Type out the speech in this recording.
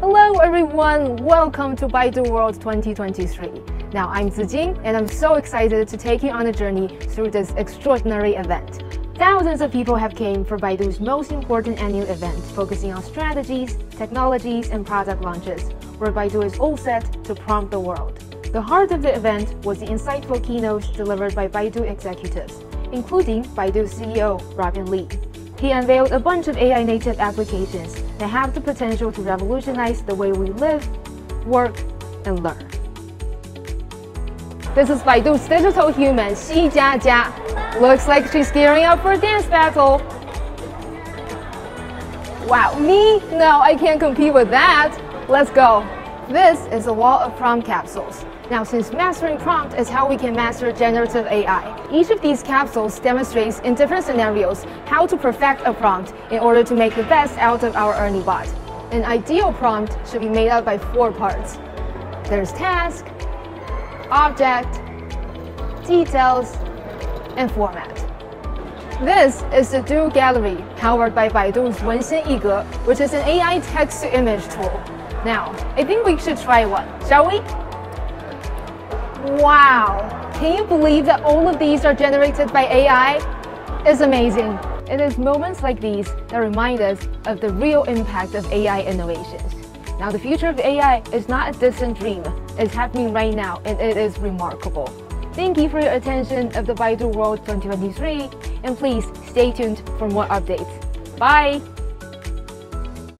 Hello everyone, welcome to Baidu World 2023. Now I'm Zijing and I'm so excited to take you on a journey through this extraordinary event. Thousands of people have came for Baidu's most important annual event focusing on strategies, technologies and product launches, where Baidu is all set to prompt the world. The heart of the event was the insightful keynotes delivered by Baidu executives, including Baidu CEO Robin Li. He unveiled a bunch of AI native applications that have the potential to revolutionize the way we live, work, and learn. This is Baidu's digital human, Xi Jia. Looks like she's gearing up for a dance battle. Wow, me? No, I can't compete with that. Let's go. This is a wall of prompt capsules. Now, since mastering prompt is how we can master generative AI, each of these capsules demonstrates in different scenarios how to perfect a prompt in order to make the best out of our Ernie bot. An ideal prompt should be made up by four parts. There's task, object, details, and format. This is the Do Gallery, powered by Baidu's Wenxin Yige, which is an AI text-to-image tool. Now, I think we should try one, shall we? Wow! Can you believe that all of these are generated by AI? It's amazing. It is moments like these that remind us of the real impact of AI innovations. Now, the future of AI is not a distant dream. It's happening right now, and it is remarkable. Thank you for your attention of the Baidu World 2023, and please stay tuned for more updates. Bye!